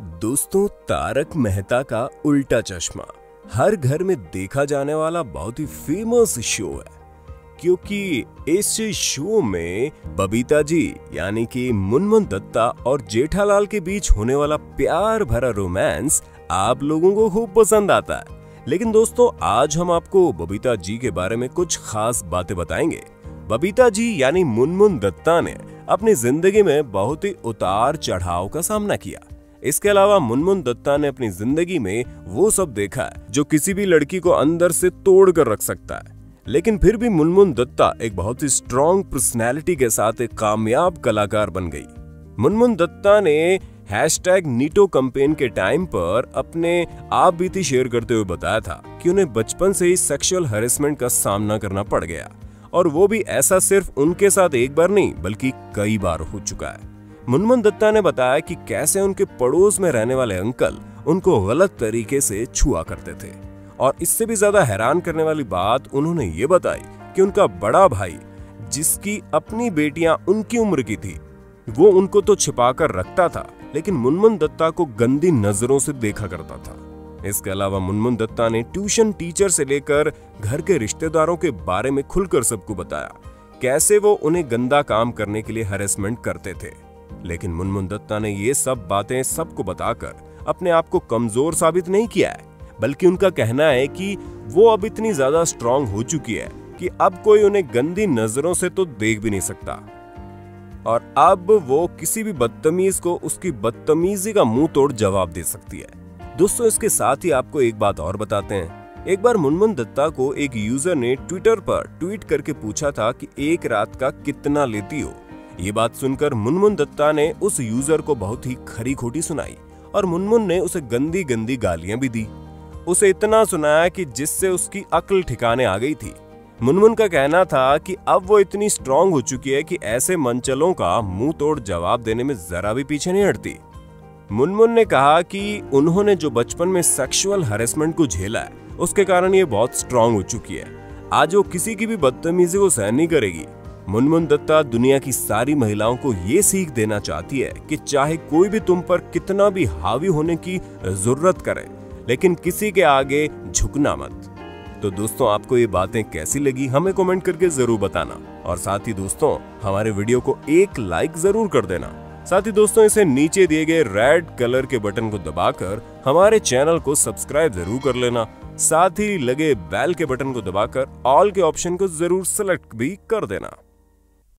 दोस्तों, तारक मेहता का उल्टा चश्मा। हर घर में देखा जाने वाला बहुत ही फ़ेमस शो है। क्योंकि इस शो में बबीता जी, यानी कि मुनमुन दत्ता और जेठालाल के बीच होने वाला प्यार भरा रोमांस आप लोगों को खूब पसंद आता है। लेकिन दोस्तों, आज हम आपको बबीता जी के बारे में कुछ खास बातें बताएँगे। बबीता जी, यानी मुनमुन दत्ता ने अपनी ज़िंदगी में बहुत ही उतार चढ़ाव का सामना किया। इसके अलावा मुनमुन दत्ता ने अपनी ज़िंदगी में वो सब देखा है, जो किसी भी लड़की को अंदर से तोड़ कर रख सकता है। लेकिन फिर भी मुनमुन दत्ता एक बहुत ही स्ट्रॉन्ग पर्सनैलिटी के साथ एक कामयाब कलाकार बन गई। मुनमुन दत्ता ने हैशटैग नीटो कंपेन के टाइम पर अपने आप बीती शेयर करते हुए बताया था कि उन्हें बचपन से ही सेक्सुअल हेरेसमेंट का सामना करना पड़ गया। और वो भी ऐसा सिर्फ़ उनके साथ एक बार नहीं, बल्कि कई बार हो चुका है। मुनमुन दत्ता ने बताया कि कैसे उनके पड़ोस में रहने वाले अंकल उनको गलत तरीके से छुआ करते थे। और इससे भी ज़्यादा हैरान करने वाली बात उन्होंने ये बताई कि उनका बड़ा भाई, जिसकी अपनी बेटियाँ उनकी उम्र की थी, वो उनको तो छिपाकर रखता था, लेकिन मुनमुन दत्ता को गंदी नज़रों से देखा करता था। इसके अलावा मुनमुन दत्ता ने ट्यूशन टीचर से लेकर घर के रिश्तेदारों के बारे में खुलकर सबको बताया, कैसे वो उन्हें गंदा काम करने के लिए हरेसमेंट करते थे। लेकिन मुनमुन दत्ता ने ये सब बातें सबको बताकर अपने आप को कमज़ोर साबित नहीं किया है, बल्कि उनका कहना है कि वो अब इतनी ज़्यादा स्ट्रांग हो चुकी है कि अब कोई उन्हें गंदी नज़रों से तो देख भी नहीं सकता। और अब वो किसी भी बदतमीज को उसकी बदतमीजी का मुँह तोड़ जवाब दे सकती है। दोस्तों, इसके साथ ही आपको एक बात और बताते हैं। एक बार मुनमुन दत्ता को एक यूज़र ने ट्विटर पर ट्वीट करके पूछा था कि एक रात का कितना लेती हो? ये बात सुनकर मुनमुन दत्ता ने उस यूज़र को बहुत ही खरी खोटी सुनाई और मुनमुन ने उसे गंदी गंदी गालियाँ भी दी। उसे इतना सुनाया कि जिससे उसकी अक्ल ठिकाने आ गई थी। मुनमुन का कहना था कि अब वो इतनी स्ट्रांग हो चुकी है कि ऐसे मंचलों का मुँह तोड़ जवाब देने में जरा भी पीछे नहीं हटती। मुनमुन ने कहा कि उन्होंने जो बचपन में सेक्सुअल हरेसमेंट को झेला है, उसके कारण ये बहुत स्ट्रांग हो चुकी है। आज वो किसी की भी बदतमीजी को सहन नहीं करेगी। मुनमुन दत्ता दुनिया की सारी महिलाओं को ये सीख देना चाहती है कि चाहे कोई भी तुम पर कितना भी हावी होने की ज़रूरत करे, लेकिन किसी के आगे झुकना मत। तो दोस्तों, आपको ये बातें कैसी लगी हमें कमेंट करके ज़रूर बताना। और साथ ही दोस्तों, हमारे वीडियो को एक लाइक ज़रूर कर देना। साथ ही दोस्तों, इसे नीचे दिए गए रेड कलर के बटन को दबाकर हमारे चैनल को सब्सक्राइब ज़रूर कर लेना। साथ ही लगे बेल के बटन को दबाकर ऑल के ऑप्शन को ज़रूर सेलेक्ट भी कर देना।